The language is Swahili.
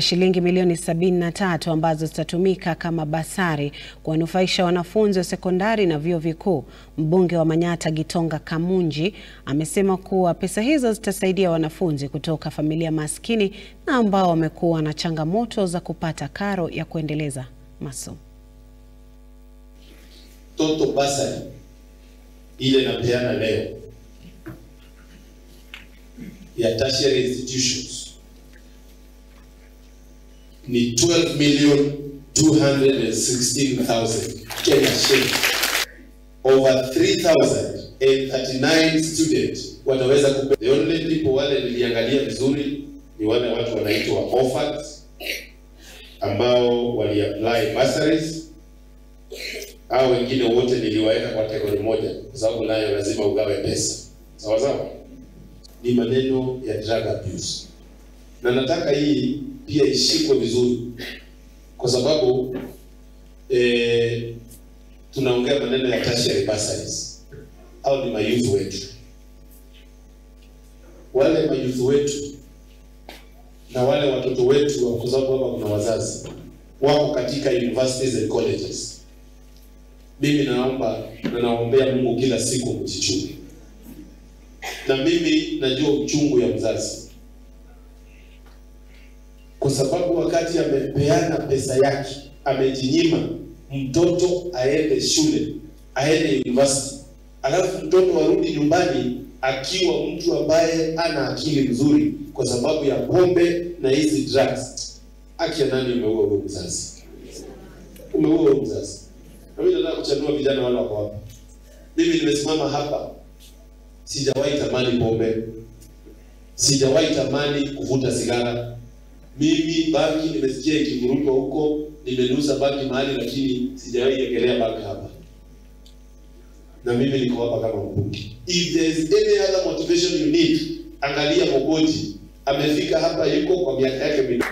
shilingi milioni sabini na tatu ambazo zitatumika kama basari kuwanufaisha wanafunzi wa sekondari na vyuo vikuu. Mbunge wa Manyatta Gitonga Kamunji amesema kuwa pesa hizo zitasaidia wanafunzi kutoka familia maskini na ambao wamekuwa na changamoto za kupata karo ya kuendeleza masomo. Toto basari ile napeana leo ya tertiary institutions ni 12 million 216,000 Kenya shillings. Over 3,039 students wataweza kupe. The only people wale niliangalia vizuri ni wale watu wanaitwa orphans ambao waliapply bursaries au wengine wote niliwaweka kwa kategori moja, kwa sababu nayo lazima ugawe pesa sawa sawa. Ni maneno ya drug abuse, na nataka hii pia ishikwe vizuri, kwa sababu e, tunaongea maneno ya tertiary bursaries. Au ni mayouth wetu, wale mayouth wetu na wale watoto wetu, kwa sababu hapa kuna wazazi wako katika universities and colleges. Mimi naomba na naombea Mungu kila siku mjichunge, na mimi najua uchungu ya mzazi, kwa sababu wakati amepeana pesa yake amejinyima mtoto aende shule aende university, alafu mtoto arudi nyumbani akiwa mtu ambaye ana akili nzuri, kwa sababu ya pombe na hizi drugs. akia nani umeua huyo mzazi? Umeua huyo mzazi. Na mimi nataka kuchanua vijana wale wako hapa. Mimi nimesimama hapa, sijawahi tamani pombe, sijawahi tamani kuvuta sigara. Mimi baki nimesikia ikivurugwa huko, nimenusa baki mahali, lakini sijawahi egelea baki hapa, na mimi niko hapa kama mbunge. If there is any other motivation you need, angalia Mogoji amefika hapa, yuko kwa miaka yake mingi